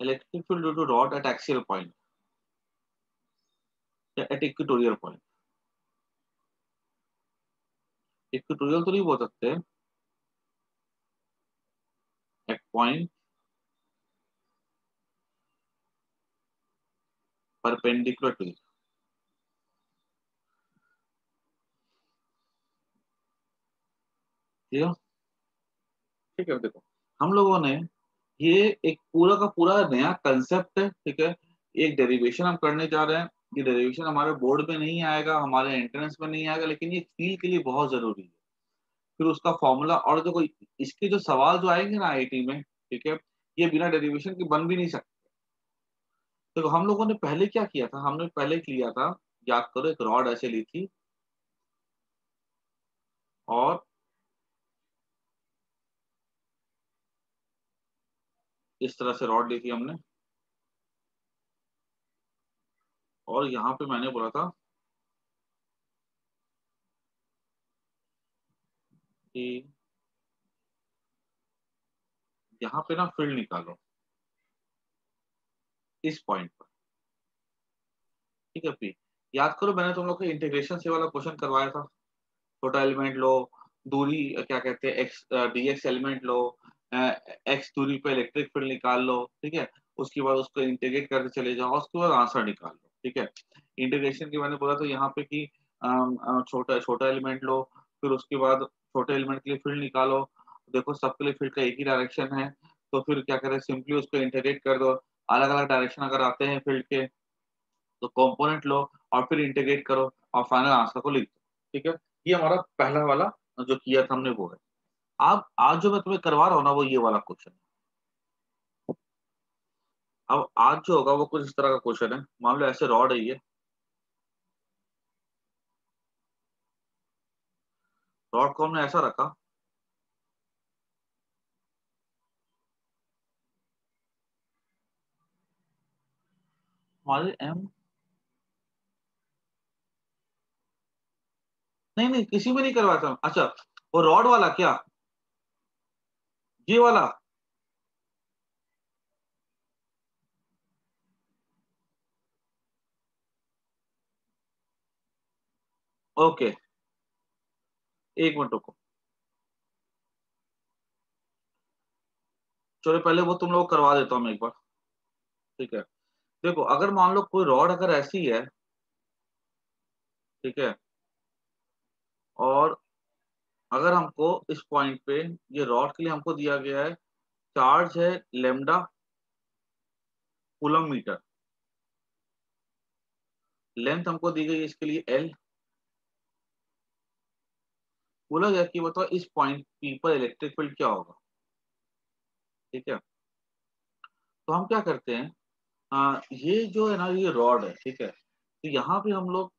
electric field due to rod at axial point at equatorial point equatorial तो नहीं बोल सकते at point perpendicular to it ठीक है देखो हम लोगों ने ये एक पूरा का पूरा नया कंसेप्ट है, ठीक है? एक डेरिवेशन हम करने जा रहे हैं। ये डेरिवेशन हमारे बोर्ड में नहीं आएगा, हमारे एंट्रेंस में नहीं आएगा, लेकिन ये फील के लिए बहुत ज़रूरी है। फिर उसका फॉर्मूला और देखो, इसके जो सवाल जो आएँगे ना आई में, ठीक है? ये बिना डेरिवेशन के बन भी नहीं सकते। तो हम लोगों ने पहले क्या किया था? हमने पहले लिया था, याद करो, एक रॉड ऐसे ली थी। और इस तरह से रॉड ली थी हमने। और यहाँ पे मैंने बोला था कि यहाँ पे ना फ़ील्ड निकालो इस पॉइंट पर। ठीक है पी याद करो, मैंने तुम लोग को इंटीग्रेशन से वाला क्वेश्चन करवाया था। छोटा एलिमेंट लो, दूरी, क्या कहते हैं एक्स डी एक्स एलिमेंट लो एक्स दूरी पे इलेक्ट्रिक फ़ील्ड निकाल लो, ठीक है? उसके बाद उसको इंटीग्रेट करके चले जाओ उसके बाद आंसर निकाल लो, ठीक है? इंटीग्रेशन की मैंने बोला तो यहाँ पे कि छोटा छोटा एलिमेंट लो, फिर उसके बाद छोटे एलिमेंट के लिए फ़ील्ड निकालो। देखो, सबके लिए फ़ील्ड का एक ही डायरेक्शन है तो फिर क्या करें? सिंपली उसको इंटीग्रेट कर दो। अलग अलग डायरेक्शन अगर आते हैं फ़ील्ड के तो कंपोनेंट लो और फिर इंटीग्रेट करो और फाइनल आंसर को लिख दो, ठीक है? ये हमारा पहला वाला जो किया था हमने वो है। अब आज जो मैं तुम्हें करवा रहा हूँ ना, वो ये वाला क्वेश्चन है। अब आज जो होगा, वो कुछ इस तरह का क्वेश्चन है। मान लो ऐसे रॉड है ये। रॉड को हमने ऐसा रखा। एम नहीं नहीं, किसी में नहीं करवाता। अच्छा वो रॉड वाला क्या? ये वाला। ओके। एक मिनट रुको। चलो, पहले वो तुम लोग करवा देता हूँ एक बार। ठीक है। देखो, अगर मान लो कोई रॉड अगर ऐसी है, ठीक है, और अगर हमको इस पॉइंट पे ये रॉड के लिए हमको दिया गया है चार्ज है लेमडा कुलम मीटर लेंथ हमको दी गई इसके लिए एल बोला गया कि बताओ इस पॉइंट पी पर इलेक्ट्रिक फ़ील्ड क्या होगा? ठीक है? तो हम क्या करते हैं? आ, ये जो है ना ये रॉड है ठीक है? तो यहाँ पे हम लोग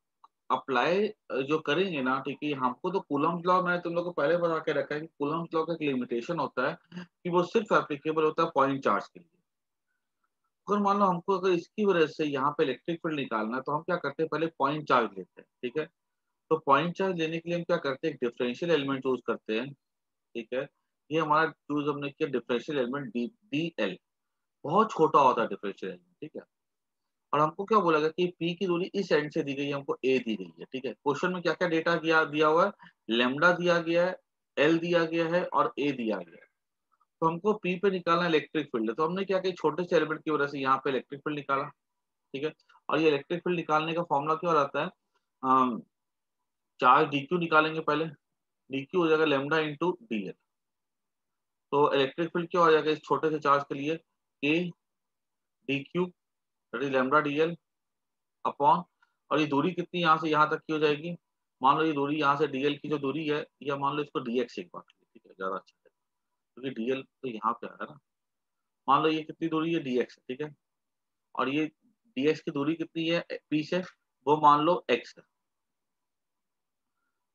अप्लाई जो करेंगे ना, ठीक है हमको तो कूलम लॉ मैंने तुम लोग को पहले बता के रखा है कि कूलम लॉ का एक लिमिटेशन होता है कि वो सिर्फ़ एप्लीकेबल होता है पॉइंट चार्ज के लिए। अगर मान लो हमको अगर इसकी वजह से यहाँ पे इलेक्ट्रिक फ़ील्ड निकालना है तो हम क्या करते हैं, पहले पॉइंट चार्ज लेते हैं, ठीक है? तो पॉइंट चार्ज लेने के लिए हम क्या करते हैं डिफरेंशियल एलिमेंट चूज़ करते हैं, ठीक है? ये हमारा चूज़ हमने किया differential element d d l बहुत छोटा होता है डिफरेंशियल एलिमेंट ठीक है? और हमको क्या बोला गया कि पी की दूरी इस एंड से दी गई है, हमको ए दी गई है, ठीक है? क्वेश्चन में क्या क्या डेटा दिया दिया हुआ है? लेमडा दिया गया है एल दिया गया है और ए दिया गया है। तो हमको पी पे निकालना इलेक्ट्रिक फ़ील्ड तो हमने क्या किया? छोटे से एलिमेंट की वजह से यहाँ पे इलेक्ट्रिक फ़ील्ड निकाला, ठीक है? और ये इलेक्ट्रिक फ़ील्ड निकालने का फॉर्मूला क्या रहता है? चार्ज डी निकालेंगे पहले। डी हो जाएगा लेमडा इंटू डी तो इलेक्ट्रिक फ़ील्ड क्या हो जाएगा इस छोटे से चार्ज के लिए? A d q lambda d l upon और ये दूरी कितनी यहाँ से यहाँ तक की हो जाएगी? मान लो ये दूरी यहाँ से डीएल की जो दूरी है, या मान लो इसको डी एक्स एक बार ठीक है, ज़्यादा अच्छा है। क्योंकि डीएल तो यहाँ पे आया ना। मान लो ये कितनी दूरी है? डी एक्स ठीक है। और ये डीएक्स की दूरी कितनी है? पी से, वो मान लो एक्स है।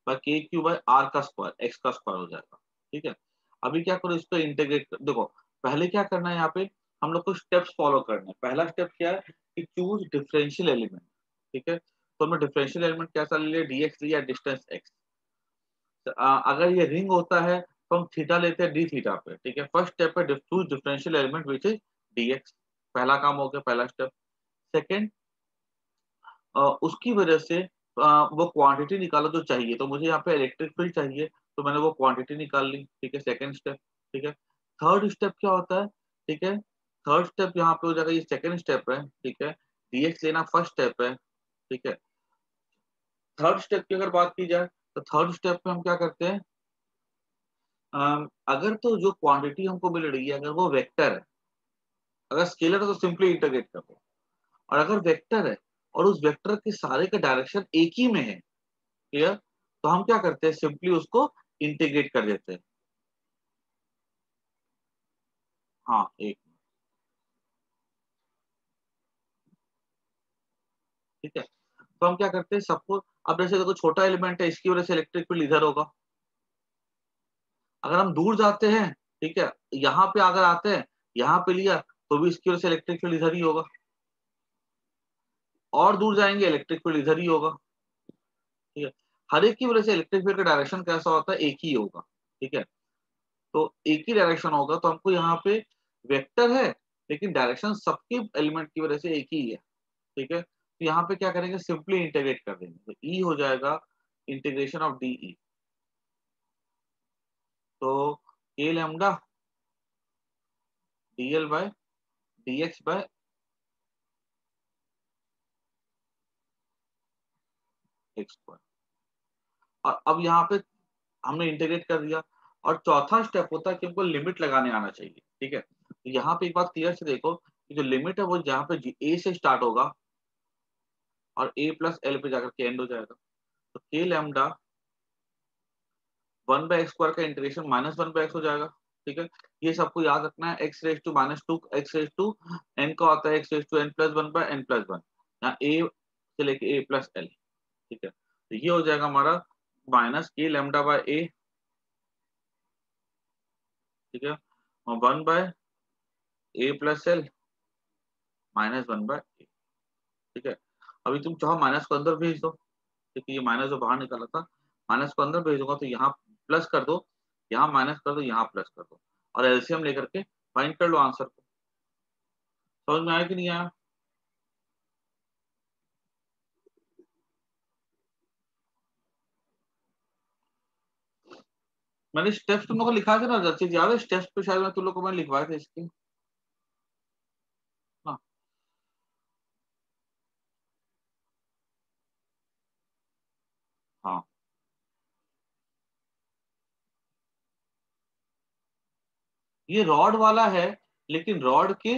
के क्यू बाय आर का स्क्वायर एक्स का स्क्वायर हो जाएगा, ठीक है। अभी क्या करो इसको इंटीग्रेट देखो, पहले क्या करना है यहाँ पे? हम लोग को स्टेप्स फॉलो करना है। पहला स्टेप क्या है कि चूज़ डिफरेंशियल एलिमेंट ठीक है? तो हमें डिफरेंशियल एलिमेंट कैसा ले लिया? डीएक्स लिया डिस्टेंस एक्स अगर ये रिंग होता है तो हम थीटा लेते हैं डी थीटा पे, ठीक है? फ़र्स्ट स्टेप है choose differential element which is d x पहला काम हो गया, पहला स्टेप सेकेंड उसकी वजह से वो क्वांटिटी निकालो जो चाहिए। तो मुझे यहाँ पे इलेक्ट्रिक फ़ील्ड चाहिए तो मैंने वो क्वांटिटी निकाल ली, ठीक है? सेकेंड स्टेप ठीक है? थर्ड स्टेप क्या होता है, ठीक है? थर्ड स्टेप यहाँ पे हो जाएगा, ये सेकेंड स्टेप है, ठीक है? डीएक्स लेना फ़र्स्ट स्टेप है, ठीक है? थर्ड स्टेप की अगर बात की जाए तो थर्ड स्टेप में हम क्या करते हैं? अगर तो जो क्वांटिटी हमको मिल रही है, अगर वो वेक्टर है, अगर स्केलर है तो सिंपली इंटरग्रेट कर दो। और अगर वेक्टर है, और उस वेक्टर के सारे का डायरेक्शन एक ही में है क्लियर तो हम क्या करते हैं? सिंपली उसको इंटीग्रेट कर देते हैं। हाँ एक। ठीक है? तो हम क्या करते हैं सबको अब जैसे देखो छोटा एलिमेंट है, इसकी वजह से इलेक्ट्रिक फ़ील्ड इधर होगा। अगर हम दूर जाते हैं, ठीक है, यहाँ पे अगर आते हैं, यहाँ पे लिया तो भी इसकी वजह से इलेक्ट्रिक फ़ील्ड इधर ही होगा। और दूर जाएँगे इलेक्ट्रिक फ़ील्ड इधर ही होगा। ठीक है? हर एक की वजह से इलेक्ट्रिक फ़ील्ड का डायरेक्शन कैसा होता है, एक ही होगा। ठीक है? तो एक ही डायरेक्शन होगा तो हमको यहाँ पे वेक्टर है, लेकिन डायरेक्शन सबके एलिमेंट की वजह से एक ही है। ठीक है? तो यहाँ पे क्या करेंगे? सिंपली इंटीग्रेट कर देंगे। तो ई e हो जाएगा इंटीग्रेशन ऑफ़ डी ई तो a lambda d l by d x by x और अब यहाँ पे हमने इंटीग्रेट कर दिया। और चौथा स्टेप होता है कि हमको लिमिट लगाने आना चाहिए। ठीक है? तो यहाँ पे एक बात क्लियर से देखो कि जो लिमिट है वो जहाँ पे ए से स्टार्ट होगा और ए प्लस एल पे जाकर के एंड हो जाएगा। तो k lambda one by square का integration minus one by x हो जाएगा, ठीक है? ये सबको याद रखना है x raise to minus two x raise to n का आता है x raise to n plus one by n plus one यहाँ ए से लेके ए प्लस एल ठीक है? तो ये हो जाएगा हमारा माइनस के लेमडा बाय ए ठीक है? और one by a plus l minus one by a ठीक है? अभी तुम चाहो माइनस को अंदर भेज दो, क्योंकि ये माइनस जो बाहर निकला था, माइनस को अंदर भेज दूँगा तो यहाँ प्लस कर दो, यहाँ माइनस कर दो, यहाँ प्लस कर दो। और एलसीएम लेकर के फाइंड कर लो आंसर को। समझ में आया कि नहीं आया? मैंने स्टेप्स तुम लोग को लिखा था ना रचित याद है स्टेप्स पे शायद मैं तुम लोग को मैंने लिखवाए थे इसके। ये रॉड वाला है, लेकिन रॉड के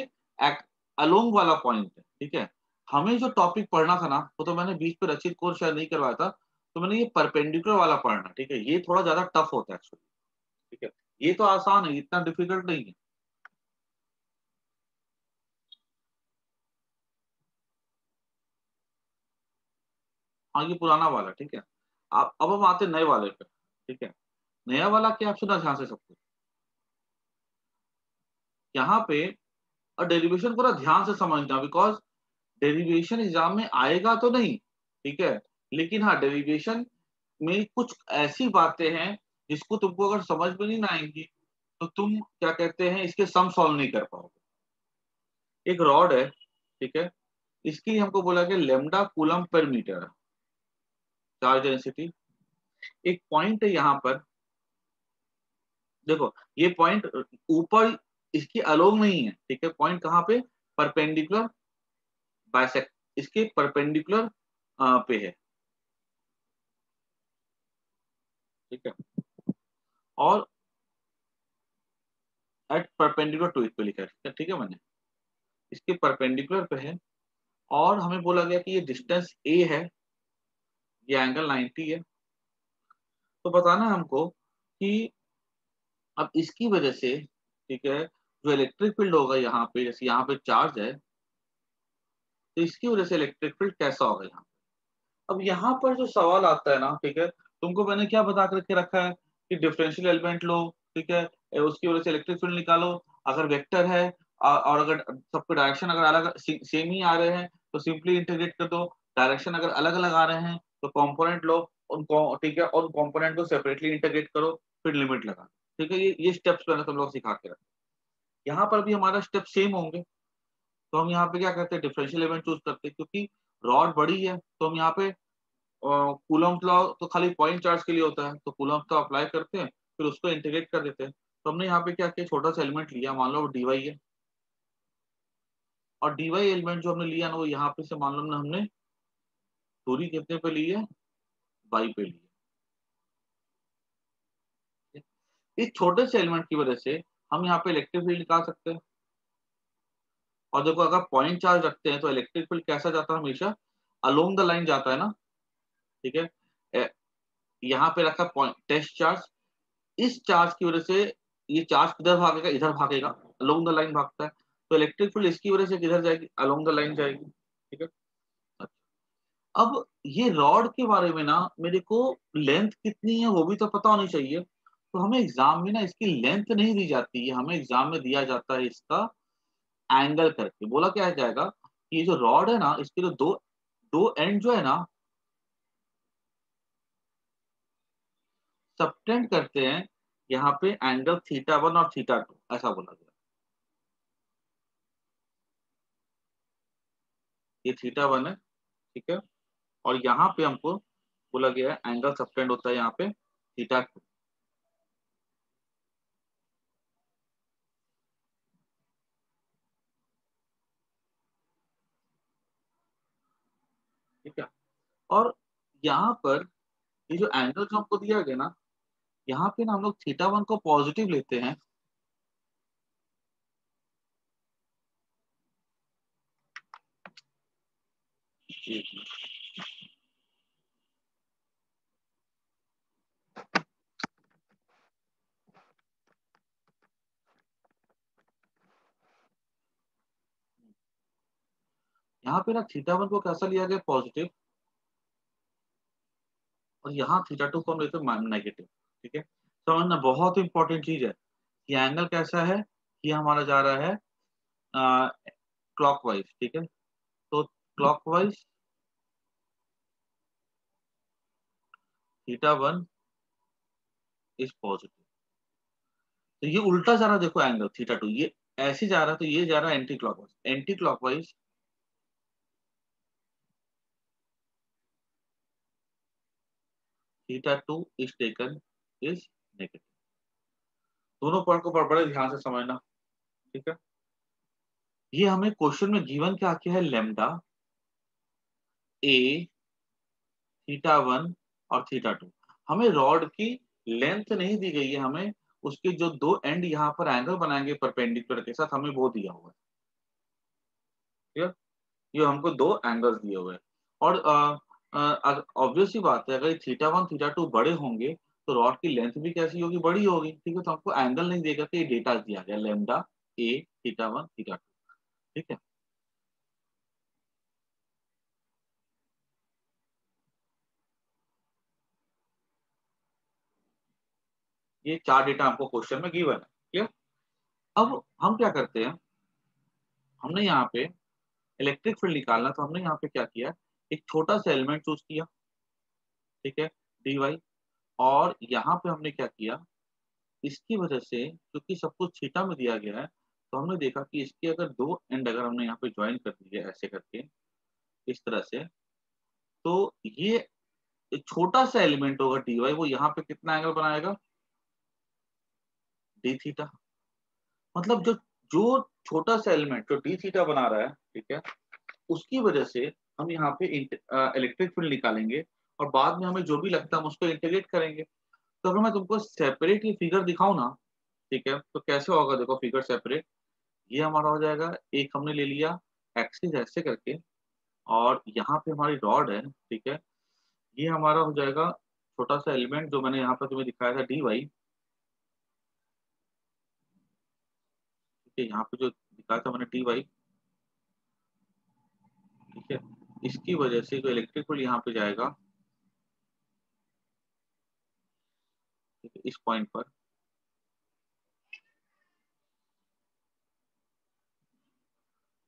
अलोंग वाला पॉइंट है, ठीक है? हमें जो टॉपिक पढ़ना था ना, वो तो मैंने बीच पे रचित कोर्स शायद नहीं करवाया था तो मैंने ये परपेंडिकुलर वाला पढ़ना, ठीक है? ये थोड़ा ज़्यादा टफ होता है एक्चुअली ठीक है? ये तो आसान है इतना डिफ़िकल्ट नहीं है। हाँ ये पुराना वाला, ठीक है? अब अब हम आते नए वाले पे, ठीक है? नया वाला क्या आप सुना ध्यान से सब कुछ। यहाँ पे और डेरिवेशन पूरा ध्यान से समझना बिकॉज़ डेरिवेशन एग्ज़ाम में आएगा तो नहीं, ठीक है? लेकिन हाँ डेरिवेशन में कुछ ऐसी बातें हैं जिसको तुमको अगर समझ में नहीं आएँगी तो तुम क्या कहते हैं, इसके सम सॉल्व नहीं कर पाओगे। एक रॉड है, ठीक है? इसकी हमको बोला गया lambda coulomb per metre charge density एक पॉइंट है यहाँ पर। देखो, ये पॉइंट ऊपर इसकी अलोंग नहीं है, ठीक है? पॉइंट कहाँ पे? परपेंडिकुलर बाइसेक्ट इसके परपेंडिकुलर पे है। ठीक है? और एट परपेंडिकुलर टू इट पे लिखा है, ठीक है? मैंने? इसके परपेंडिकुलर पे है। और हमें बोला गया कि ये डिस्टेंस ए है, ये एंगल 90 है। तो बताना हमको कि अब इसकी वजह से ठीक है? जो इलेक्ट्रिक फ़ील्ड होगा यहाँ पे, जैसे यहाँ पे चार्ज है तो इसकी वजह से इलेक्ट्रिक फ़ील्ड कैसा होगा यहाँ अब यहाँ पर जो सवाल आता है ना, ठीक है? तुमको मैंने क्या बता करके रखा है कि डिफरेंशियल एलिमेंट लो, ठीक है? उसकी वजह से इलेक्ट्रिक फ़ील्ड निकालो। अगर वेक्टर है और अगर सबके डायरेक्शन अगर अलग सेम ही आ रहे हैं तो सिंपली इंटीग्रेट कर दो। डायरेक्शन अगर अलग अलग आ रहे हैं तो कंपोनेंट लो, उन ठीक है? और कंपोनेंट को सेपरेटली इंटीग्रेट करो, फिर लिमिट लगा ठीक है, ये ये स्टेप्स मैंने तुम लोग सिखा के रखे यहाँ पर भी हमारा स्टेप सेम होंगे। तो हम यहाँ पे क्या करते हैं डिफरेंशियल एलिमेंट चूज़ करते हैं, क्योंकि रॉड बड़ी है तो हम यहाँ पे कूलम लॉ तो खाली पॉइंट चार्ज के लिए होता है तो कूलम लॉ अप्लाई करते हैं, फिर उसको इंटीग्रेट कर देते हैं। तो हमने यहाँ पे क्या किया, छोटा सा एलिमेंट लिया, मान लो डीवाई है। और डीवाई एलिमेंट जो हमने लिया ना, वो यहाँ पे से मान लो हमने दूरी कितने पे ली है? बाई पे ली है इस छोटे से एलिमेंट की वजह से हम यहाँ पे इलेक्ट्रिक फ़ील्ड निकाल सकते हैं। और देखो, अगर पॉइंट चार्ज रखते हैं तो इलेक्ट्रिक फ़ील्ड कैसा जाता है हमेशा? अलोंग द लाइन जाता है ना? ठीक है? यहाँ पे रखा पॉइंट टेस्ट चार्ज इस चार्ज की वजह से ये चार्ज किधर भागेगा? इधर भागेगा। अलोंग द लाइन भागता है। तो इलेक्ट्रिक फ़ील्ड इसकी वजह से किधर जाएगी? अलोंग द लाइन जाएगी। ठीक है? अच्छा। अब ये रॉड के बारे में ना, मेरे को लेंथ कितनी है वो भी तो पता होनी चाहिए। तो हमें एग्ज़ाम में ना इसकी लेंथ नहीं दी जाती है हमें एग्ज़ाम में दिया जाता है इसका एंगल करके। बोला क्या जाएगा कि ये जो रॉड है ना, इसके जो दो दो एंड जो है ना सबटेंड करते हैं, यहाँ पे एंगल थीटा वन और थीटा टू ऐसा बोला गया। ये थीटा वन है, ठीक है? और यहाँ पे हमको बोला गया है एंगल सबटेंड होता है यहाँ पे थीटा टू ठीक है और यहाँ पर ये जो एंगल जो हमको दिया गया ना, यहाँ पे ना हम लोग थीटा वन को पॉजिटिव लेते हैं। यहाँ पे ना थीटा वन को कैसा लिया गया? पॉजिटिव और यहाँ थीटा टू को हम लेते हैं नेगेटिव ठीक है? समझना बहुत इंपॉर्टेंट चीज़ है ये एंगल कैसा है ये हमारा जा रहा है क्लॉकवाइज ठीक है? तो clockwise theta one is positive तो ये उल्टा जा रहा देखो एंगल थीटा टू ये ऐसे जा रहा है तो ये जा रहा है anti clockwise anti clockwise theta 2 is taken is negative. दोनों पॉइंट को बड़े ध्यान से समझना, ठीक है? ये हमें क्वेश्चन में गिवन क्या किया है? लेमडा ए थीटा वन और थीटा टू हमें रॉड की लेंथ नहीं दी गई है हमें, उसके जो दो एंड यहाँ पर एंगल बनाएँगे परपेंडिकुलर के साथ, हमें वो दिया हुआ है। ठीक है? ये हमको दो एंगल्स दिए हुए हैं। और ऑब्वियस ही बात है, अगर थीटा वन थीटा टू बड़े होंगे तो रॉड की लेंथ भी कैसी होगी? बड़ी होगी। ठीक है तो हमको एंगल नहीं देगा तो ये डेटा दिया गया lambda a theta one theta two ठीक है? ये चार डेटा आपको क्वेश्चन में गिवन है। क्लियर अब हम क्या करते हैं? हमने यहाँ पे इलेक्ट्रिक फ़ील्ड निकालना तो हमने यहाँ पे क्या किया? एक छोटा सा एलिमेंट चूज़ किया, ठीक है डी वाई और यहाँ पे हमने क्या किया, इसकी वजह से क्योंकि सब कुछ छीटा में दिया गया है तो हमने देखा कि इसके अगर दो एंड अगर हमने यहाँ पे ज्वाइन कर दिए ऐसे करके, इस तरह से तो ये छोटा सा एलिमेंट होगा डी वाई वो यहाँ पे कितना एंगल बनाएगा? डी थीटा मतलब जो जो छोटा सा एलिमेंट जो डी थीटा बना रहा है, ठीक है, उसकी वजह से हम यहाँ पे इलेक्ट्रिक फ़ील्ड निकालेंगे और बाद में हमें जो भी लगता है उसको इंटीग्रेट करेंगे। तो अगर मैं तुमको सेपरेट ये फिगर दिखाऊँ ना, ठीक है तो कैसे होगा देखो फिगर सेपरेट ये हमारा हो जाएगा, एक हमने ले लिया एक्सिस ऐसे करके, और यहाँ पे हमारी रॉड है, ठीक है? ये हमारा हो जाएगा छोटा सा एलिमेंट जो मैंने यहाँ पर तुम्हें दिखाया था डी वाई ठीक है, यहाँ पे जो दिखाया था मैंने डी वाई ठीक है? इसकी वजह से जो इलेक्ट्रिक यहाँ पे जाएगा, इस पॉइंट पर,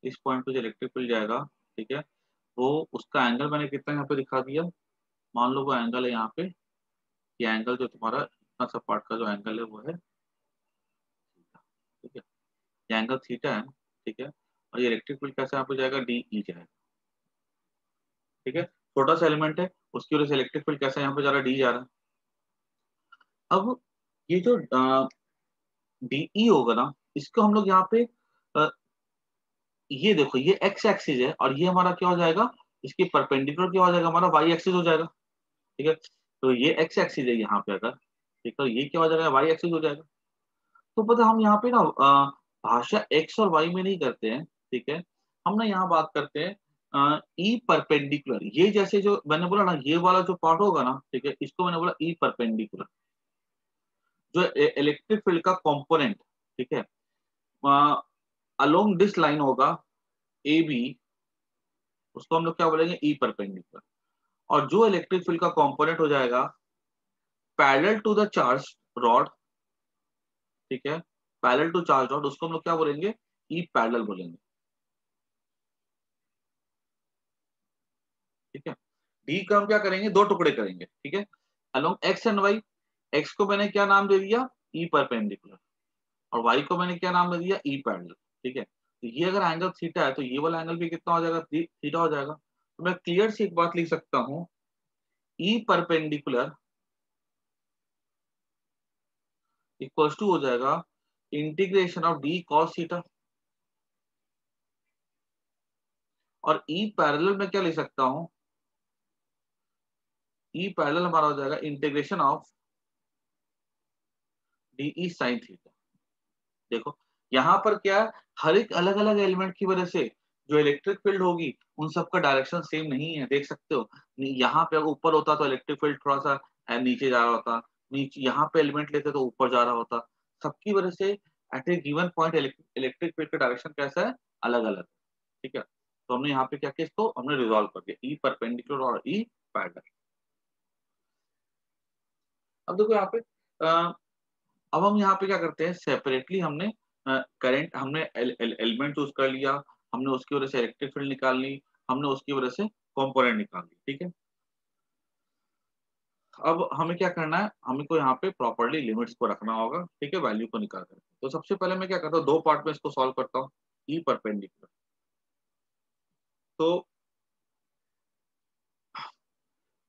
इस पॉइंट पे जो इलेक्ट्रिक फ़ील्ड जाएगा, ठीक है, वो उसका एंगल मैंने कितना यहाँ पे दिखा दिया, मान लो वो एंगल है यहाँ पे, ये एंगल जो तुम्हारा इतना सा पार्ट का जो एंगल है वो है, ठीक है, ये एंगल थीटा है, ठीक है, और ये इलेक्ट्रिक फ़ील्ड कैसे यहाँ पे जाएगा डी ई जाएगा। ठीक है? छोटा सा एलिमेंट है उसकी वजह से इलेक्ट्रिक फ़ील्ड कैसे यहाँ पे जा रहा है डी जा रहा है। अब ये जो डीई होगा ना इसको हम लोग यहाँ पे आ, ये देखो ये एक्स एक्सिस है और ये हमारा क्या हो जाएगा? इसके परपेंडिकुलर क्या हो जाएगा हमारा वाई एक्सिस हो जाएगा। ठीक है? तो ये एक्स एक्सिस है यहाँ पे अगर ठीक है? ये क्या हो जाएगा? वाई एक्सिस हो जाएगा। तो पता हम यहाँ पे ना भाषा एक्स और वाई में नहीं करते हैं ठीक है? हम ना यहाँ बात करते हैं ई परपेंडिकुलर ये जैसे जो मैंने बोला ना, ये वाला जो पार्ट होगा ना, ठीक है, इसको मैंने बोला ई परपेंडिकुलर जो इलेक्ट्रिक फ़ील्ड का कंपोनेंट ठीक है अलोंग दिस लाइन होगा ए बी उसको हम लोग क्या बोलेंगे? ई परपेंडिकुलर और जो इलेक्ट्रिक फ़ील्ड का कंपोनेंट हो जाएगा parallel to the charge rod ठीक है पैरेलल टू चार्ज रॉड उसको हम लोग क्या बोलेंगे? ई पैरेलल बोलेंगे. ठीक है? डी का हम क्या करेंगे? दो टुकड़े करेंगे, ठीक है? Along x and y x को मैंने क्या नाम दे दिया? ई परपेंडिकुलर और वाई को मैंने क्या नाम दे दिया? ई पैरेलल ठीक है? तो ये अगर एंगल थीटा है तो ये वाला एंगल भी कितना हो जाएगा? थीटा हो जाएगा। तो मैं क्लियर से एक बात लिख सकता हूँ। ई परपेंडिकुलर इक्वल्स टू हो जाएगा integration of d cos theta और ई पैरेलल में क्या लिख सकता हूँ? ई पैरेलल हमारा हो जाएगा integration of d sine theta देखो, यहाँ पर क्या हर एक अलग अलग एलिमेंट की वजह से जो इलेक्ट्रिक फ़ील्ड होगी, उन सबका डायरेक्शन सेम नहीं है, देख सकते हो? यहाँ पे अगर ऊपर होता तो इलेक्ट्रिक फ़ील्ड थोड़ा सा नीचे जा रहा होता, नीचे, यहाँ पे एलिमेंट लेते तो ऊपर जा रहा होता। सबकी वजह से at a given point electric field का डायरेक्शन कैसा है? अलग अलग ठीक है? तो हमने यहाँ पे क्या किया? इसको हमने रिजोल्व कर दिया। ई परपेंडिकुलर और ई पैरेलल अब देखो यहाँ पे आ, अब हम यहाँ पे क्या करते हैं? सेपरेटली हमने करंट हमने एलिमेंट चूज़ कर लिया हमने उसकी वजह से इलेक्ट्रिक फ़ील्ड निकाल ली हमने उसकी वजह से कॉम्पोनेंट निकाल ली ठीक है? अब हमें क्या करना है? हमें को यहाँ पे प्रॉपरली लिमिट्स को रखना होगा ठीक है? वैल्यू को निकाल कर तो सबसे पहले मैं क्या करता हूँ? दो पार्ट में इसको सॉल्व करता हूँ ई परपेंडिकुलर तो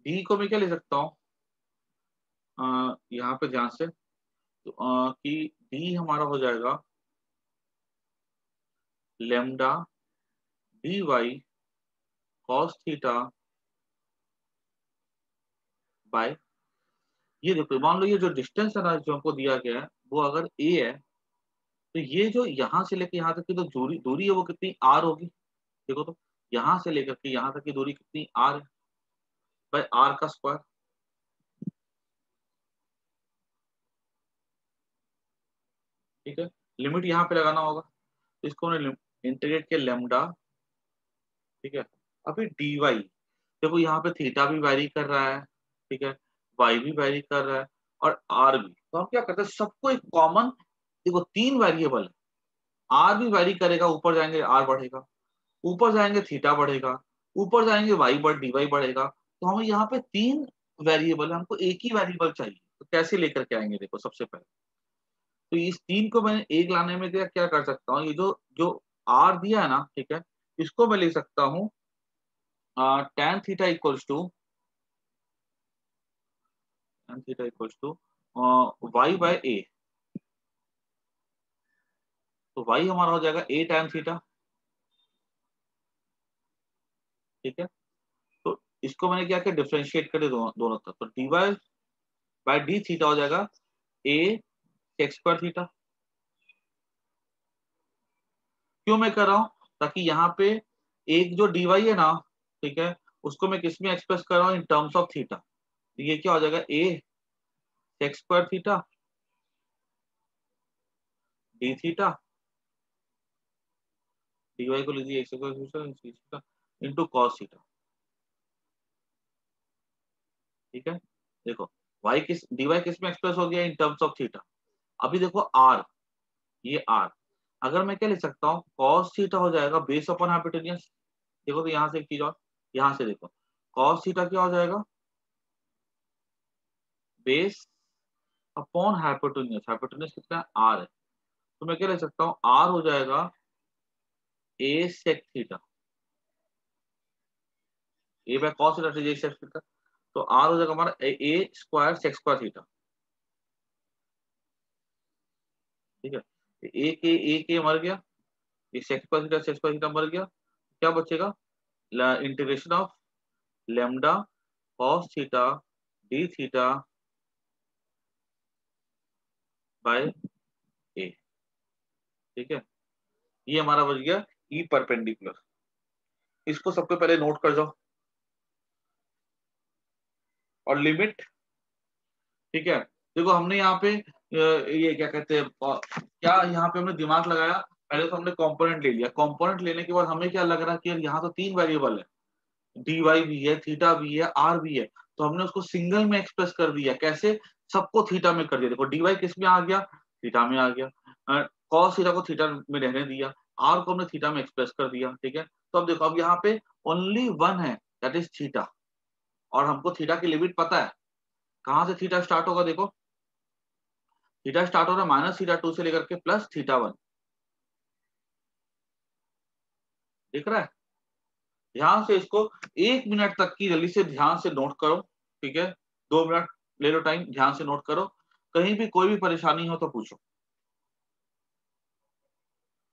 डी को मैं क्या ले सकता हूँ? यहाँ पे ध्यान से तो आ, कि डी हमारा हो जाएगा lambda d y cos theta by ये देखो मान लो ये जो डिस्टेंस है ना जो हमको दिया गया है वो अगर ए है तो ये जो यहाँ से लेकर यहाँ तक की तो दूरी दूरी है वो कितनी आर होगी? देखो तो यहाँ से लेकर के यहाँ तक की दूरी कितनी आर है? बाय आर का स्क्वायर। ठीक है? लिमिट यहाँ पे लगाना होगा। इसको हमने इंटीग्रेट किया लेमडा ठीक है? अभी डी वाई देखो यहाँ पे थीटा भी वैरी कर रहा है, ठीक है? वाई भी वैरी कर रहा है और आर भी। तो हम क्या करते हैं? सबको एक कॉमन देखो तीन वेरिएबल है। आर भी वैरी करेगा, ऊपर जाएँगे आर बढ़ेगा। ऊपर जाएँगे थीटा बढ़ेगा। ऊपर जाएँगे वाई बढ़ डी वाई बढ़ेगा। तो हमें यहाँ पे तीन वेरिएबल है, हमको एक ही वेरिएबल चाहिए। तो कैसे लेकर के आएँगे? देखो सबसे पहले। तो इस तीन को मैंने एक लाने में दिया क्या कर सकता हूँ? ये जो जो आर दिया है ना, ठीक है, इसको मैं ले सकता हूँ tan theta equals to tan theta equals to y by a तो वाई हमारा हो जाएगा ए टेन थीटा ठीक है? तो इसको मैंने क्या किया? डिफ्रेंशिएट कर दिया दोनों तरफ़। तो d y by d theta हो जाएगा ए एक्स स्क्वायर थीटा क्यों मैं कर रहा हूँ? ताकि यहाँ पे एक जो डीवाई है ना, ठीक है, उसको मैं किसमें एक्सप्रेस कर रहा हूँ? इन टर्म्स ऑफ़ थीटा ये क्या हो जाएगा? A x square theta d theta d y को लीजिए x square theta into cos theta ठीक है? देखो, y किस, dy किसमें एक्सप्रेस हो गया? इन टर्म्स ऑफ़ थीटा अभी देखो आर ये आर अगर मैं क्या ले सकता हूँ? कॉस थीटा हो जाएगा बेस अपॉन हाइपोटेनियस देखो तो यहाँ से एक चीज़ और, यहाँ से देखो। कॉस थीटा क्या हो जाएगा? बेस अपॉन हाइपोटेनियस हाइपोटेनियस कितना आर है। तो मैं क्या ले सकता हूँ? आर हो जाएगा a sec theta a by cos theta J sec theta तो आर हो जाएगा हमारा a square sec square theta ठीक है? ए के ए के मर गया। ये sec square theta sec square theta मर गया। क्या बचेगा? Integration of lambda cos theta d theta by a ठीक है? ये हमारा बच गया ई e परपेंडिकुलर इसको सबसे पहले नोट कर जाओ। और लिमिट ठीक है? देखो, हमने यहाँ पे ये क्या कहते हैं क्या यहाँ पे हमने दिमाग लगाया? पहले तो हमने कंपोनेंट ले लिया। कंपोनेंट लेने के बाद हमें क्या लग रहा है कि यहाँ तो तीन वेरिएबल है। डी वाई भी है थीटा भी है आर भी है। तो हमने उसको सिंगल में एक्सप्रेस कर दिया। कैसे? सबको थीटा में कर दिया। देखो डी वाई किसमें आ गया? थीटा में आ गया। कॉस थीटा को थीटा में रहने दिया। आर को हमने थीटा में एक्सप्रेस कर दिया। ठीक है? तो अब देखो, अब यहाँ पे ओनली वन है। दैट इज़ थीटा और हमको थीटा की लिमिट पता है। कहाँ से थीटा स्टार्ट होगा देखो? थीटा स्टार्ट हो रहा है, माइनस थीटा टू से लेकर के प्लस थीटा वन। दिख रहा है? ध्यान से इसको एक मिनट तक की जल्दी से ध्यान से नोट करो, ठीक है? दो मिनट ले लो टाइम, ध्यान से नोट करो। कहीं भी कोई भी परेशानी हो तो पूछो।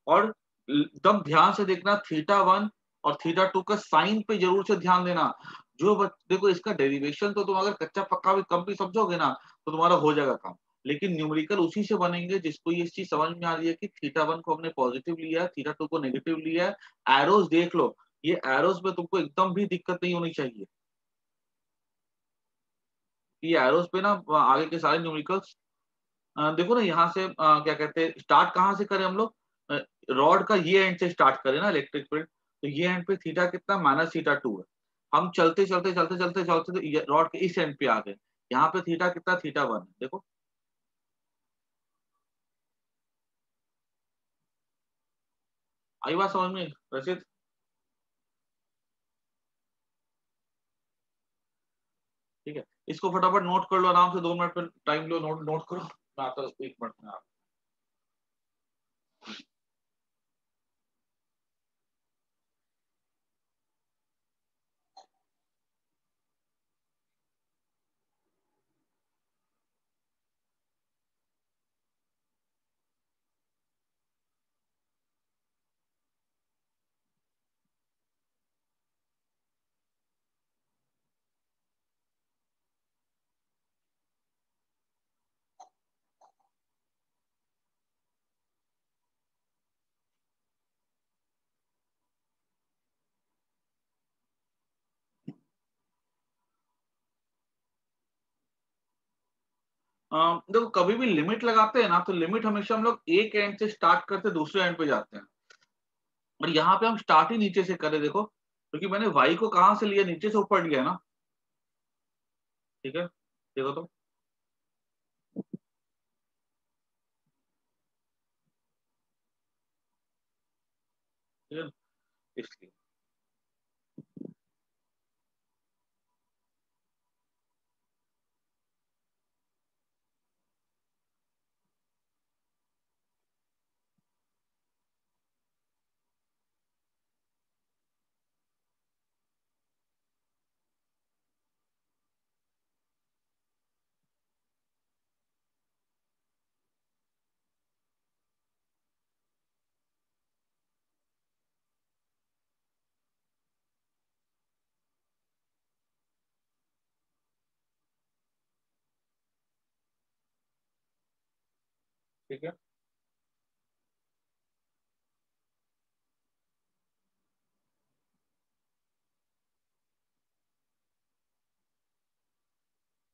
और एकदम ध्यान से देखना, थीटा वन और थीटा टू का साइन पे ज़रूर से ध्यान देना। जो देखो इसका डेरिवेशन तो तुम अगर कच्चा पक्का भी कम भी समझोगे ना तो तुम्हारा हो जाएगा काम। लेकिन न्यूमेरिकल उसी से बनेंगे जिसको ये चीज़ समझ में आ रही है कि थीटा वन को हमने पॉजिटिव लिया है थीटा टू को नेगेटिव लिया है। एरोज देख लो ये एरोज में तुमको एकदम भी दिक्कत नहीं होनी चाहिए। ये एरोज पे ना आगे के सारे न्यूमेरिकल्स देखो ना यहाँ से आ, क्या कहते हैं स्टार्ट कहाँ से करें हम लोग? रॉड का ये एंड से स्टार्ट करें ना इलेक्ट्रिक फ़ील्ड तो ये एंड पे थीटा कितना? माइनस थीटा टू है। हम चलते चलते चलते चलते चलते रॉड के इस एंड पे आ गए। यहाँ पे थीटा कितना? थीटा वन है। देखो आई बात समझ में? रशीद? ठीक है। इसको फटाफट नोट कर लो, आराम से दो मिनट पर टाइम लो नोट नोट करो। मैं आता हूँ, एक मिनट में आप देखो, कभी भी लिमिट लगाते हैं ना तो लिमिट हमेशा हम लोग एक एंड से स्टार्ट करते, दूसरे एंड पे जाते हैं। और यहाँ पे हम स्टार्ट ही नीचे से करें देखो, क्योंकि तो मैंने वाई को कहा से लिया? नीचे से ऊपर लिया ना। ठीक है? देखो तो। इसलिए। ठीक है?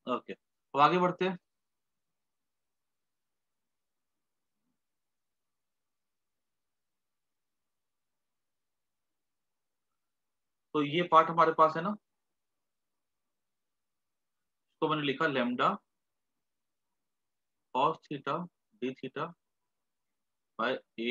ओके तो आगे बढ़ते हैं। तो ये पार्ट हमारे पास है ना? तो मैंने लिखा लेमडा और theta d theta by a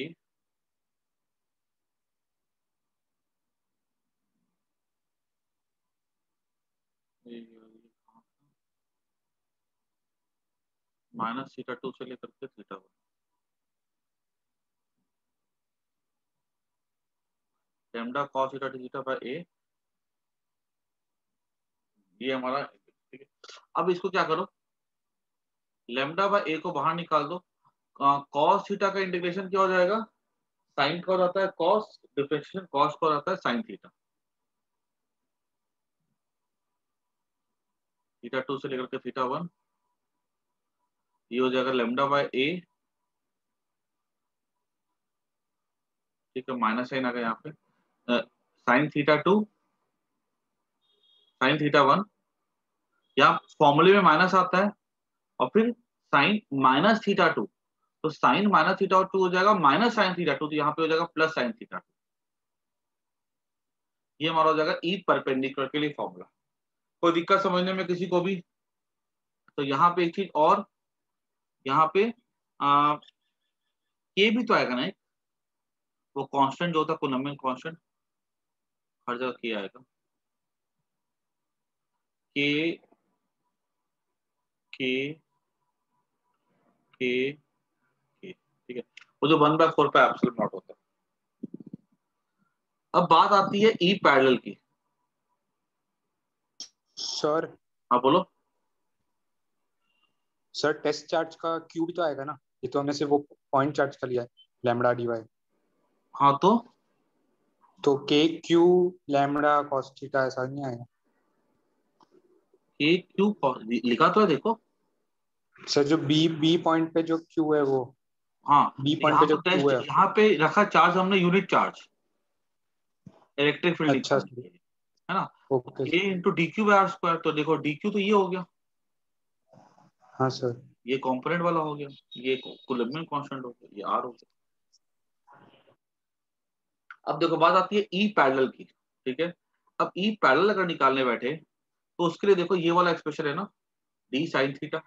minus theta two से लेकर के theta one lambda cos theta d theta by a ये हमारा अब इसको क्या करो? लेमडा बाय ए को बाहर निकाल दो। कॉस थीटा का इंटीग्रेशन क्या हो जाएगा? साइन का हो जाता है कॉस डिफरेंशिएशन कॉस का हो जाता है साइन थीटा थीटा टू से लेकर के थीटा वन ये हो जाएगा लेमडा बाय ए ठीक है माइनस साइन आ गया यहाँ पे। Sine theta two sine theta one या फॉर्मूले में माइनस आता है, और फिर साइन माइनस थीटा टू तो साइन माइनस थीटा और टू हो जाएगा, माइनस साइन थीटा टू तो यहाँ पे हो जाएगा प्लस साइन थीटा टू। ये हमारा हो जाएगा ई परपेंडिकुलर के लिए फॉर्मूला। कोई दिक्कत समझने में किसी को भी? तो यहाँ पे एक चीज़ और, यहाँ पे के भी तो आएगा ना एक? वो कांस्टेंट जो होता है कोनमियन कांस्टेंट हर जगह के आएगा। के के के ठीक है? वो जो वन बाय फोर पे एब्सोल्यूट नॉट होता है। अब बात आती है ई पैरेलल की। सर हाँ बोलो। सर टेस्ट चार्ज का क्यू भी तो आएगा ना? ये तो हमने सिर्फ़ वो पॉइंट चार्ज कर लिया है लैम्बडा डी वाई हाँ तो? तो के क्यू लैम्बडा कॉस थीटा ऐसा नहीं आएगा। के क्यू लिखा तो है देखो। सर जो बी बी पॉइंट पे जो क्यू है वो। हाँ है। यहाँ पे रखा चार्ज हमने यूनिट चार्ज इलेक्ट्रिक फ़ील्ड अच्छा, है ना? A into D Q R square तो देखो डी क्यू तो ये हो गया। हाँ सर ये कंपोनेंट वाला हो गया। ये कांस्टेंट हो गया। ये आर हो गया। अब देखो बात आती है ई पैरेलल की। ठीक है? अब ई पैरेलल अगर निकालने बैठे तो उसके लिए देखो ये वाला एक्सप्रेशन है ना? डी साइन थीटा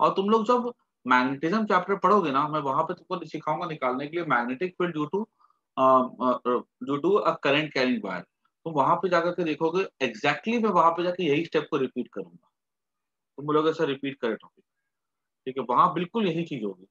और तुम लोग जब मैग्नेटिज्म चैप्टर पढ़ोगे ना, मैं वहाँ पे तुमको सिखाऊँगा निकालने के लिए magnetic field due to due to a current carrying wire तो वहाँ पे जाकर के देखोगे एग्जैक्टली exactly मैं वहाँ पे जाकर यही स्टेप को रिपीट करूँगा। तुम लोग ऐसा रिपीट करे टॉपिक ठीक है, वहाँ बिल्कुल यही चीज़ होगी।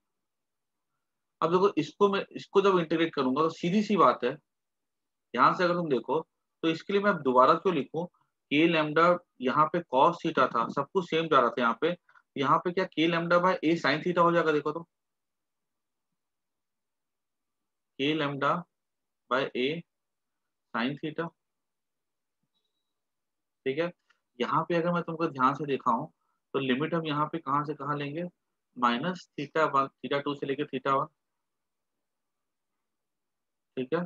अब देखो, इसको मैं, इसको जब इंटीग्रेट करूँगा तो सीधी सी बात है ध्यान से अगर तुम देखो तो इसके लिए मैं दोबारा क्यों लिखूं के लेमडा यहाँ पे कॉस थीटा था, सब कुछ सेम जा रहा था यहाँ पे। यहाँ पे क्या K lambda by A sine theta हो जाएगा, देखो तो। K lambda by A sine theta ठीक है? यहाँ पे अगर मैं तुमको ध्यान से देखा हूँ तो लिमिट हम यहाँ पे कहा से कहा लेंगे? Minus theta one theta two से लेके थीटा वन ठीक है?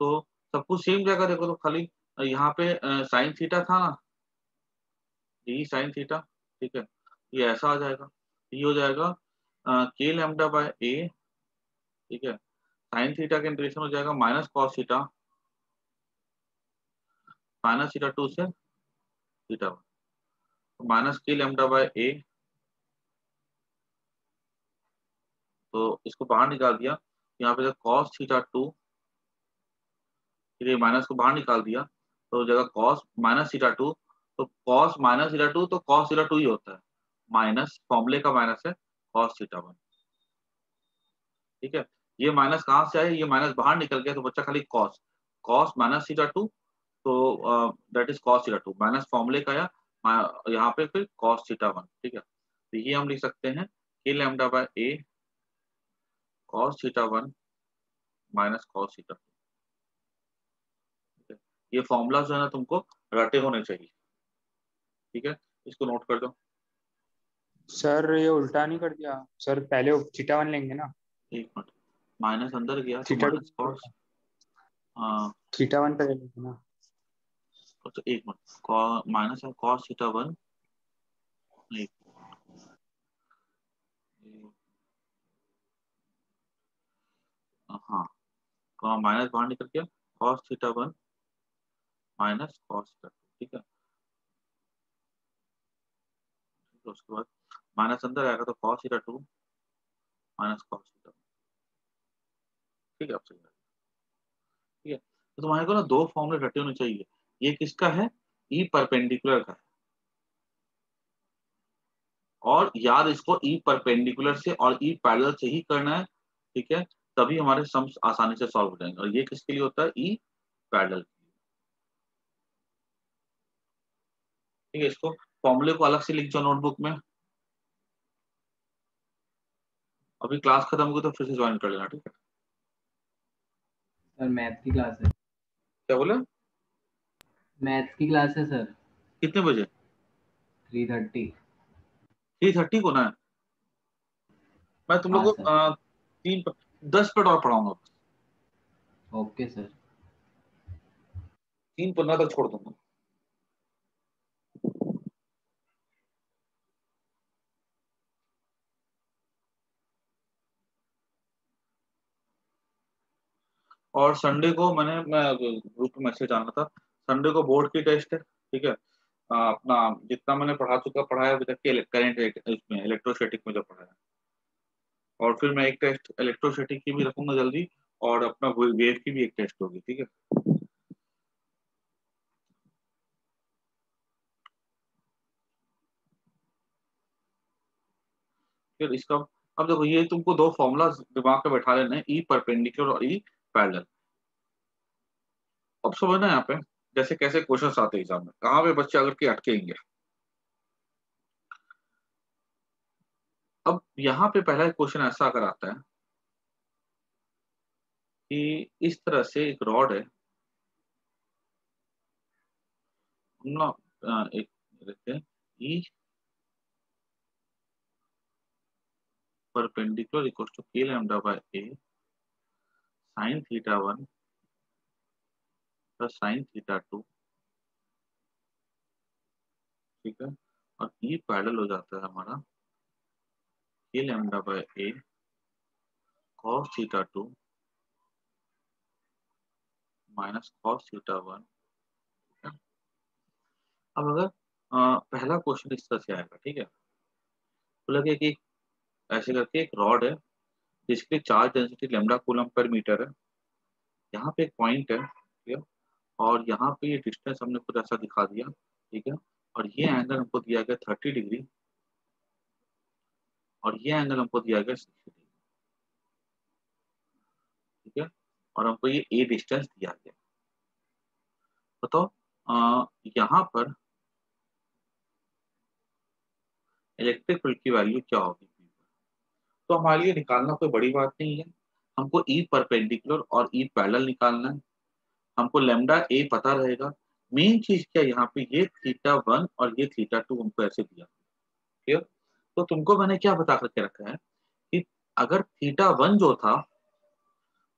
तो सब कुछ सेम जाएगा, देखो तो खाली, यहाँ पे साइन थीटा था ना। डी साइन थीटा ठीक है? ये ऐसा आ जाएगा। ये हो जाएगा के लेमडा बाय ए ठीक है? साइन थीटा का इंटीग्रेशन हो जाएगा minus cos theta minus theta two से theta one minus K lambda by A तो इसको बाहर निकाल दिया। यहाँ पे कॉस थीटा टू फिर माइनस को बाहर निकाल दिया। तो जगह कॉस माइनस थीटा टू तो कॉस माइनस थीटा टू तो कॉस थीटा टू ही होता है। माइनस फॉर्मूले का माइनस है कॉस थीटा वन। ठीक है? ये माइनस कहाँ से आए ये माइनस बाहर निकल गया तो बच्चा खाली cos. Cos minus theta two तो that is cos theta two. Minus फॉर्मूले का या यहाँ पे फिर कॉस थीटा वन। ठीक है? तो ये हम लिख सकते हैं K lambda by A cos theta one minus cos theta two. ये फॉर्मूला जो है ना तुमको रटे होने चाहिए। ठीक है? इसको नोट कर दो। सर ये उल्टा नहीं कर दिया। सर पहले थीटा वन लेंगे ना। एक मिनट। माइनस अंदर गया थीटा माइनस कॉस हाँ। थीटा वन पे लेंगे ना। तो एक मिनट। माइनस है कॉस थीटा वन एक हाँ। माइनस बाहर निकल गया। Cos theta one minus cos theta ठीक है। उसके बाद माइनस अंदर आएगा तो cos theta two minus cos theta ठीक है अब सही ठीक है तो तुम्हारे को ना दो फॉर्मूले रटे होने चाहिए। ये किसका है? ई e परपेंडिकुलर का और याद इसको ई e परपेंडिकुलर से और ई e पैरेलल से ही करना है, ठीक है? तभी हमारे सम्स आसानी से सॉल्व हो जाएँगे। और ये किसके लिए होता है? ई e पैडल ठीक है, इसको फॉर्मूले को अलग से लिख जाओ नोटबुक में। अभी क्लास खत्म होगी तो फिर से ज्वाइन कर लेना ठीक है? सर मैथ की क्लास है। क्या बोले? मैथ की क्लास है सर कितने बजे? थ्री थर्टी थ्री थर्टी को ना? मैं तुम लोग को हाँ, तीन दस मिनट और पढ़ाऊँगा। ओके सर तीन पंद्रह तक छोड़ दूँगा। और संडे को मैंने मैं ग्रुप में मैसेज आना था। संडे को बोर्ड की टेस्ट है, ठीक है? अपना जितना मैंने पढ़ा चुका, पढ़ाया अभी तक के करेंट इसमें इलेक्ट्रोस्टैटिक में जो पढ़ाया। और फिर मैं एक टेस्ट इलेक्ट्रोस्टैटिक की भी रखूँगा जल्दी, और अपना वेव की भी एक टेस्ट होगी, ठीक है? फिर इसका, अब देखो ये तुमको दो फॉर्मूला दिमाग में बैठा लेना है ई परपेंडिकुलर और ई पैरेलल। अब समझना यहाँ पे, जैसे कैसे क्वेश्चन आते हैं एग्ज़ाम में, कहाँ पे बच्चे अगर के अटकेंगे? अब यहाँ पे पहला क्वेश्चन ऐसा अगर आता है कि इस तरह से एक रॉड है। ना एक देखते हैं perpendicular equals to k lambda by a sin theta 1 plus sin theta 2 ठीक है? और e पैडल हो जाता है हमारा k lambda by a cos theta 2 minus cos theta one अब अगर आ, पहला क्वेश्चन इस तरह से आएगा ठीक है? तो लगे कि ऐसे करके एक रॉड है जिसकी चार्ज डेंसिटी लेमडा कूलम पर मीटर है। यहाँ पे एक पॉइंट है, ठीक है? और यहाँ पे ये डिस्टेंस हमने कुछ ऐसा दिखा दिया, ठीक है? और ये एंगल हमको दिया गया थर्टी डिग्री और ये एंगल हमको दिया गया सिक्सटी डिग्री ठीक है? और हमको ये ए डिस्टेंस दिया गया। बताओ यहाँ पर इलेक्ट्रिक फ़ील्ड की वैल्यू क्या होगी? तो हमारे लिए निकालना कोई बड़ी बात नहीं है। हमको ई परपेंडिकुलर और ई पैरेलल निकालना है। हमको लेमडा ए पता रहेगा। मेन चीज़ क्या यहाँ पे? ये थीटा वन और ये थीटा टू हमको ऐसे दिया। क्लियर तो तुमको मैंने क्या बता करके रखा है कि अगर थीटा वन जो था,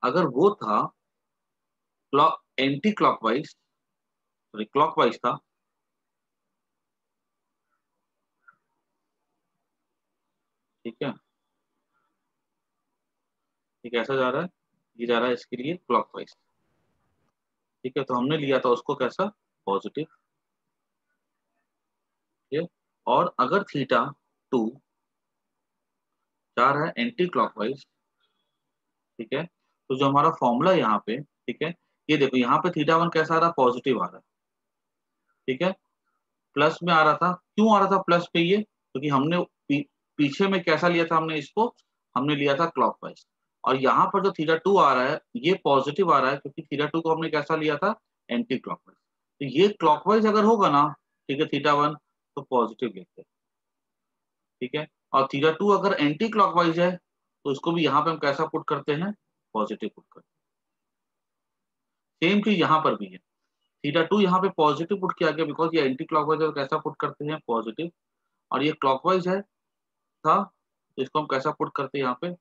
अगर वो था clock anti clockwise sorry clockwise था, ठीक है? ये कैसा जा रहा है ये जा रहा है इसके लिए क्लॉकवाइज ठीक है तो हमने लिया था उसको कैसा? पॉजिटिव ठीक और अगर थीटा टू जा रहा है एंटी क्लॉकवाइज ठीक है तो जो हमारा फॉर्मूला यहाँ पे ठीक है ये देखो यहाँ पे थीटा वन कैसा आ रहा पॉजिटिव आ रहा ठीक है प्लस में आ रहा था क्यों आ रहा था प्लस पे ये? क्योंकि तो हमने पी, पीछे में कैसा लिया था हमने इसको? हमने लिया था क्लॉकवाइज और यहाँ पर जो थीटा टू आ रहा है, ये पॉजिटिव आ रहा है क्योंकि थीटा टू को हमने कैसा लिया था? एंटी क्लॉकवाइज तो ये क्लॉकवाइज अगर होगा ना, ठीक है, थीटा वन तो पॉजिटिव लेते हैं। ठीक है? और थीटा टू अगर एंटी क्लॉकवाइज है तो उसको भी यहाँ पे हम कैसा पुट करते हैं? पॉजिटिव पुट करते हैं। सेम चीज़ यहाँ पर भी है। थीटा टू यहाँ पे पॉजिटिव पुट किया गया बिकॉज़ ये एंटी क्लॉकवाइज है तो कैसा पुट करते हैं? पॉजिटिव और ये क्लॉकवाइज है, था तो इसको हम कैसा पुट करते हैं यहाँ पे?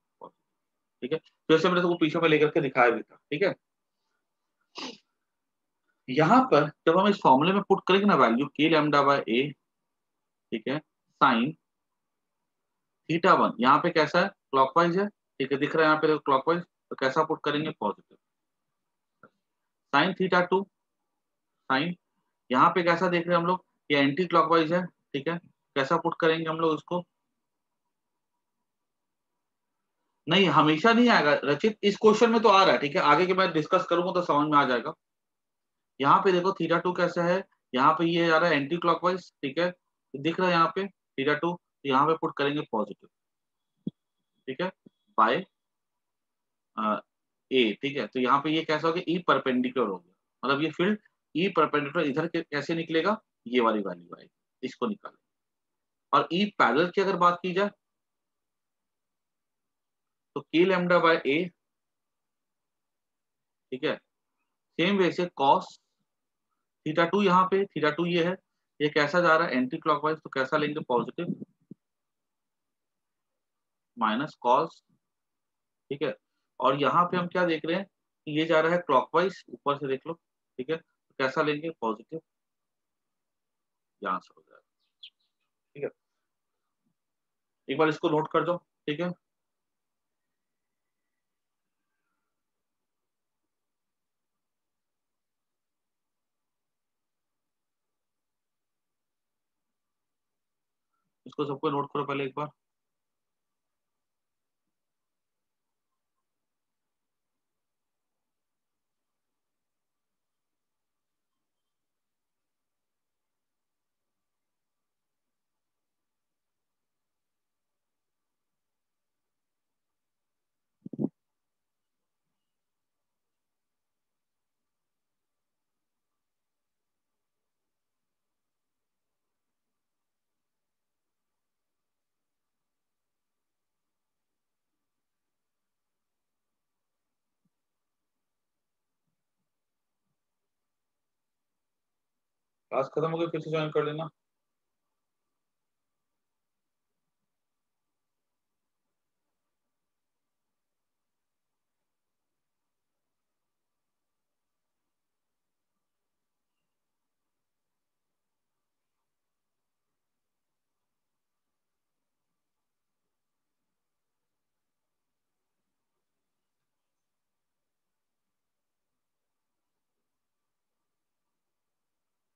ठीक है? जैसे मैंने तुमको पीछे में लेकर के दिखाया भी था, ठीक है? यहाँ पर जब हम इस फॉर्मूले में पुट करेंगे ना वैल्यू के लेमडा बाय ए ठीक है? साइन थीटा वन यहाँ पे कैसा है? क्लॉकवाइज है, ठीक है? दिख रहा है यहाँ पे क्लॉकवाइज तो कैसा पुट करेंगे? Positive sine theta two sine यहाँ पे कैसा देख रहे हैं हम लोग? ये एंटी क्लॉकवाइज है, ठीक है? कैसा पुट करेंगे हम लोग इसको? नहीं, हमेशा नहीं आएगा। रचित, इस क्वेश्चन में तो आ रहा है, ठीक है? आगे के मैं डिस्कस करूँगा तो समझ में आ जाएगा। यहाँ पे देखो थीटा टू कैसा है? यहाँ पे ये आ रहा है एंटी क्लॉकवाइज ठीक है? दिख रहा है यहाँ पे थीटा टू यहाँ पे पुट करेंगे पॉजिटिव ठीक है? बाय ए ठीक है? तो यहाँ पे ये कैसा हो गया? ई परपेंडिकुलर हो गया। मतलब ये फ़ील्ड ई परपेंडिकुलर इधर कैसे निकलेगा? ये वाली वैल्यू आएगी। इसको निकाले और ई पैरल की अगर बात की जाए तो के लेमडा बाय ए ठीक है? सेम वे से कॉस थीटा टू यहाँ पे थीटा टू ये है। ये कैसा जा रहा है? एंटी क्लॉकवाइज तो कैसा लेंगे? पॉजिटिव माइनस कॉस ठीक है? और यहाँ पे हम क्या देख रहे हैं? कि ये जा रहा है क्लॉकवाइज ऊपर से देख लो, ठीक है? तो कैसा लेंगे? पॉजिटिव से हो जाएगा। ठीक है? एक बार इसको नोट कर दो, ठीक है? इसको सबको नोट करो पहले एक बार। क्लास खत्म हो गई फिर से ज्वाइन कर लेना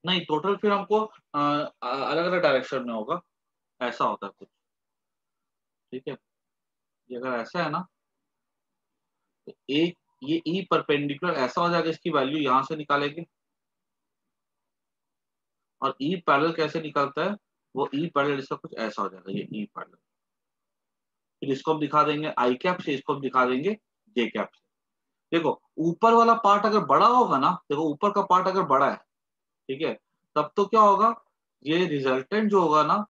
नहीं टोटल फिर हमको अलग अलग डायरेक्शन में होगा। ऐसा होता है कुछ। ठीक है? ये अगर ऐसा है ना तो एक, ये ई परपेंडिकुलर ऐसा हो जाएगा इसकी वैल्यू यहाँ से निकालेंगे। और ई पैरेलल कैसे निकलता है? वो ई पैरेलल इसका कुछ ऐसा हो जाएगा, ये ई पैरेलल फिर इसको हम दिखा देंगे आई कैप से, इसको हम दिखा देंगे जे कैप से। देखो, ऊपर वाला पार्ट अगर बड़ा होगा ना, देखो, ऊपर का पार्ट अगर बड़ा है ठीक है? तब तो क्या होगा? ये रिजल्टेंट जो होगा ना